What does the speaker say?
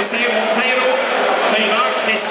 Museum Monteiro. Vielen Dank, Christian.